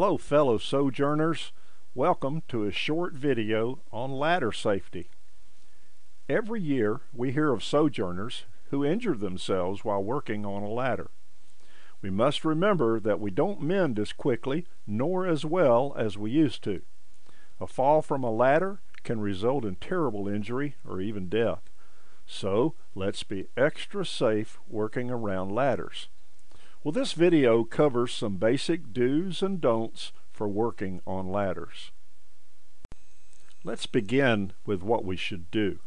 Hello fellow sojourners, welcome to a short video on ladder safety. Every year we hear of sojourners who injure themselves while working on a ladder. We must remember that we don't mend as quickly nor as well as we used to. A fall from a ladder can result in terrible injury or even death. So let's be extra safe working around ladders. Well, this video covers some basic do's and don'ts for working on ladders. Let's begin with what we should do.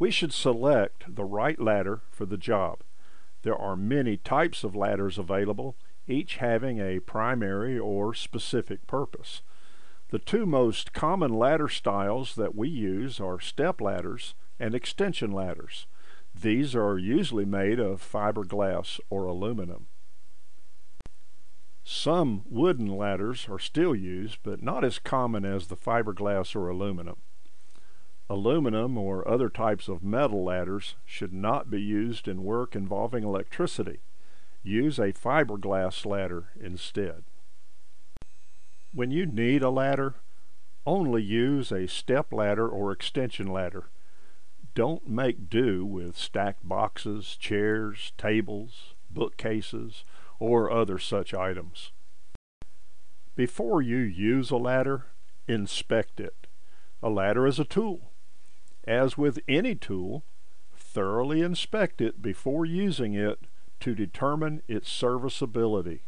We should select the right ladder for the job. There are many types of ladders available, each having a primary or specific purpose. The two most common ladder styles that we use are step ladders and extension ladders. These are usually made of fiberglass or aluminum. Some wooden ladders are still used, but not as common as the fiberglass or aluminum. Aluminum or other types of metal ladders should not be used in work involving electricity. Use a fiberglass ladder instead. When you need a ladder, only use a step ladder or extension ladder. Don't make do with stacked boxes, chairs, tables, bookcases, or other such items. Before you use a ladder, inspect it. A ladder is a tool. As with any tool, thoroughly inspect it before using it to determine its serviceability.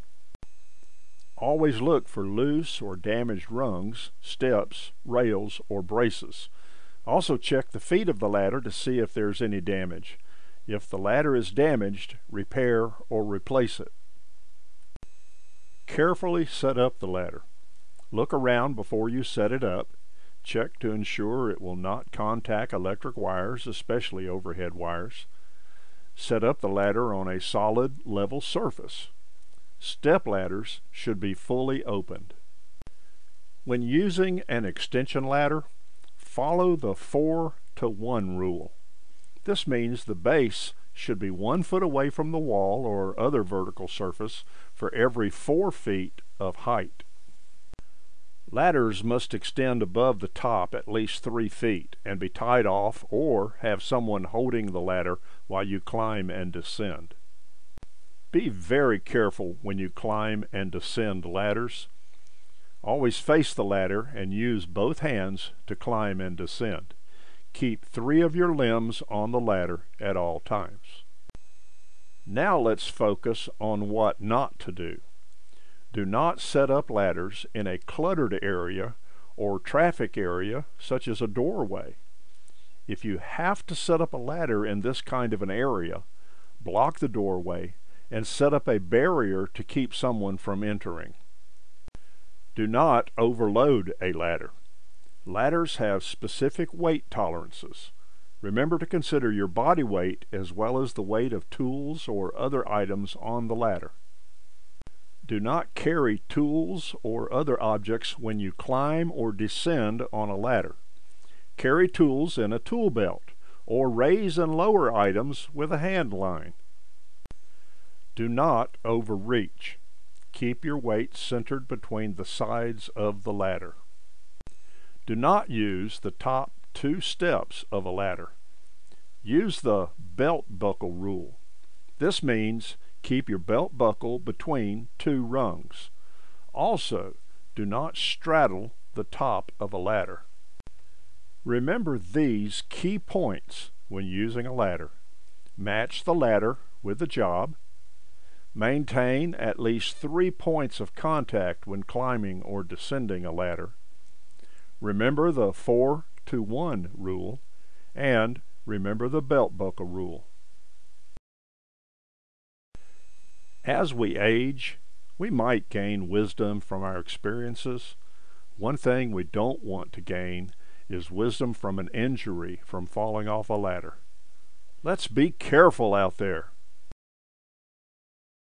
Always look for loose or damaged rungs, steps, rails, or braces. Also check the feet of the ladder to see if there's any damage. If the ladder is damaged, repair or replace it. Carefully set up the ladder. Look around before you set it up. Check to ensure it will not contact electric wires, especially overhead wires. Set up the ladder on a solid, level surface. Step ladders should be fully opened. When using an extension ladder, follow the 4 to 1 rule. This means the base should be one foot away from the wall or other vertical surface for every four feet of height. Ladders must extend above the top at least three feet and be tied off or have someone holding the ladder while you climb and descend. Be very careful when you climb and descend ladders. Always face the ladder and use both hands to climb and descend. Keep three of your limbs on the ladder at all times. Now let's focus on what not to do. Do not set up ladders in a cluttered area or traffic area such as a doorway. If you have to set up a ladder in this kind of an area, block the doorway and set up a barrier to keep someone from entering. Do not overload a ladder. Ladders have specific weight tolerances. Remember to consider your body weight as well as the weight of tools or other items on the ladder. Do not carry tools or other objects when you climb or descend on a ladder. Carry tools in a tool belt or raise and lower items with a hand line. Do not overreach. Keep your weight centered between the sides of the ladder. Do not use the top two steps of a ladder. Use the belt buckle rule. This means keep your belt buckle between two rungs. Also, do not straddle the top of a ladder. Remember these key points when using a ladder. Match the ladder with the job. Maintain at least three points of contact when climbing or descending a ladder. Remember the 4 to 1 rule and remember the belt buckle rule. As we age, we might gain wisdom from our experiences. One thing we don't want to gain is wisdom from an injury from falling off a ladder. Let's be careful out there.